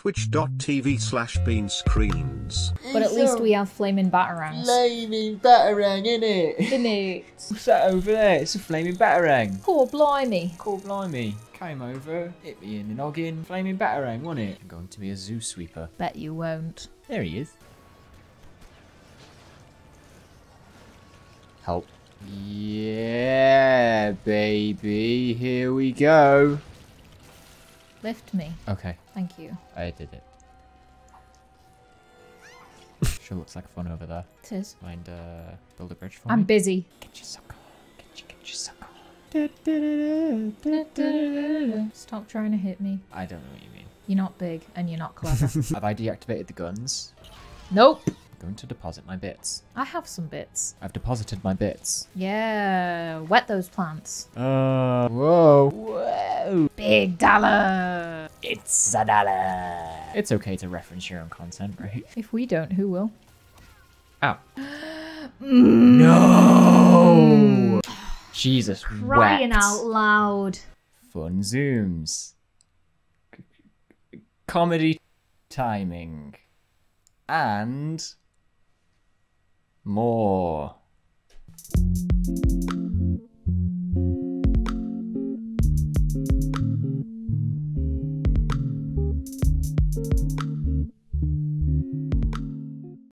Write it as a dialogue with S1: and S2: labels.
S1: twitch.tv slash beanscreens.
S2: But at least we have flaming batarangs.
S3: Flaming batarang, innit?
S2: Innit?
S3: What's that over there? It's a flaming batarang.
S2: Poor blimey.
S3: Cool blimey. Came over, hit me in the noggin. Flaming batarang, wasn't it? I'm going to be a zoo sweeper.
S2: Bet you won't.
S3: There he is. Help. Yeah, baby. Here we go.
S2: Lift me.
S3: Okay,
S2: Thank you.
S3: I did it. sure looks like fun over there.
S2: It is.
S3: Mind uh, build a bridge for
S2: I'm
S3: me?
S2: busy.
S3: Get your sucker. Get your, get your sucker.
S2: Stop trying to hit me.
S3: I don't know what you mean.
S2: You're not big and you're not clever.
S3: Have I deactivated the guns?
S2: nope.
S3: I'm going to deposit my bits.
S2: I have some bits.
S3: I've deposited my bits.
S2: Yeah. Wet those plants.
S3: Uh, whoa. Whoa.
S2: Big dollar.
S3: It's a dollar. It's okay to reference your own content, right?
S2: If we don't, who will?
S3: Ow. Oh. no! Mm. Jesus,
S2: Crying
S3: wept.
S2: out loud.
S3: Fun zooms. C- c- Comedy timing. And more.